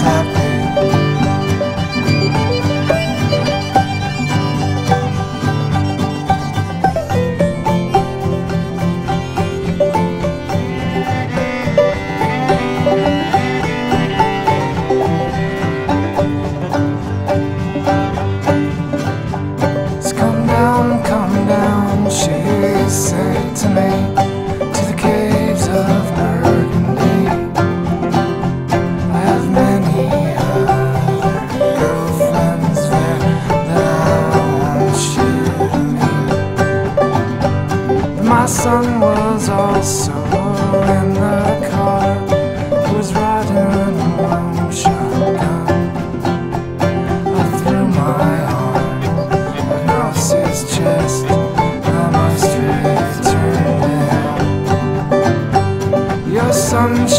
have was also in the car was riding a long shotgun. I threw my arm across his chest. And my street turned in. Your sunshine.